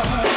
heart.